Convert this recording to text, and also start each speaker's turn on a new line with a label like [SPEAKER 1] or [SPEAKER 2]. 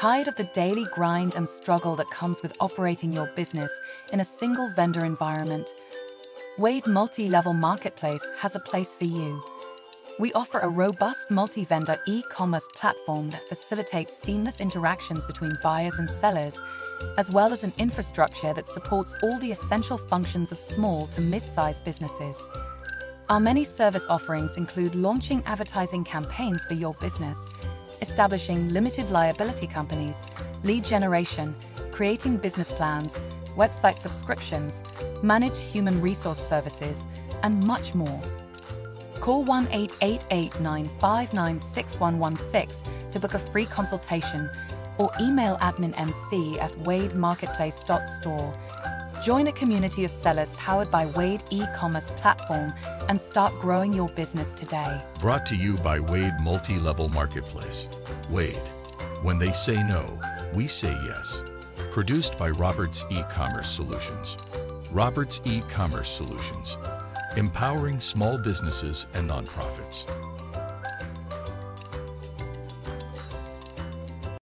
[SPEAKER 1] Tired of the daily grind and struggle that comes with operating your business in a single vendor environment? WIYD Multi Level Marketplace has a place for you. We offer a robust multi vendor e commerce platform that facilitates seamless interactions between buyers and sellers, as well as an infrastructure that supports all the essential functions of small to mid sized businesses. Our many service offerings include launching advertising campaigns for your business, establishing limited liability companies, lead generation, creating business plans, website subscriptions, manage human resource services, and much more. Call 1 888 959 6116 to book a free consultation or email adminnc at wiydmarketplace.store. Join a community of sellers powered by WIYD e commerce platform and start growing your business today.
[SPEAKER 2] Brought to you by WIYD Multi Level Marketplace. WIYD. When they say no, we say yes. Produced by Roberts E Commerce Solutions. Roberts E Commerce Solutions. Empowering small businesses and nonprofits.